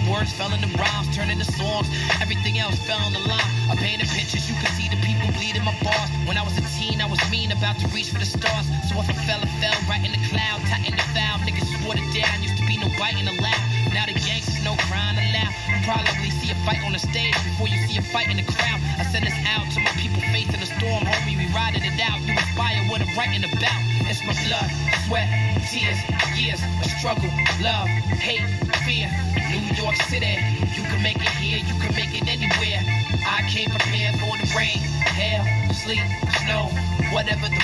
my words fell into rhymes, turned into songs. Everything else fell on the line. I painted pictures, you could see the people bleeding my bars. When I was a teen, I was mean, about to reach for the stars. So if I fell, I fell right in the cloud, tight in the foul. Niggas swore it down, used to be no biting allowed. Now the gangsters no crying aloud. You probably see a fight on the stage before you see a fight in the crowd. I send this out to my people facing the storm, homie. We riding it out. You inspire what I'm writing about. It's my blood, sweat, tears, years of struggle, love, hate, fear. York City, you can make it here, you can make it anywhere. I came prepared for the rain, hail, sleet, snow, whatever.